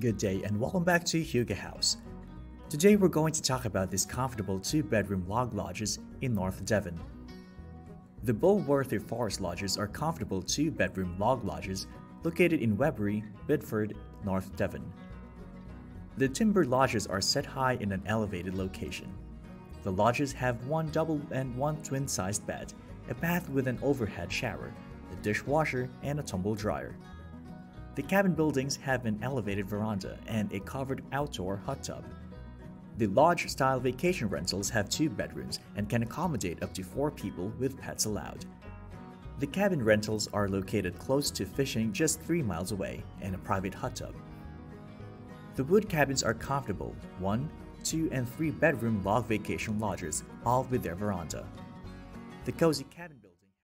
Good day and welcome back to Hygge Houze. Today we're going to talk about these comfortable two-bedroom log lodges in North Devon. The Bulworthy Forest Lodges are comfortable two-bedroom log lodges located in Webbery, Bideford, North Devon. The timber lodges are set high in an elevated location. The lodges have one double and one twin-sized bed, a bath with an overhead shower, a dishwasher, and a tumble dryer. The cabin buildings have an elevated veranda and a covered outdoor hot tub. The lodge-style vacation rentals have two bedrooms and can accommodate up to four people with pets allowed. The cabin rentals are located close to fishing just 3 miles away and a private hot tub. The wood cabins are comfortable, one, two, and three bedroom log vacation lodges, all with their veranda. The cozy cabin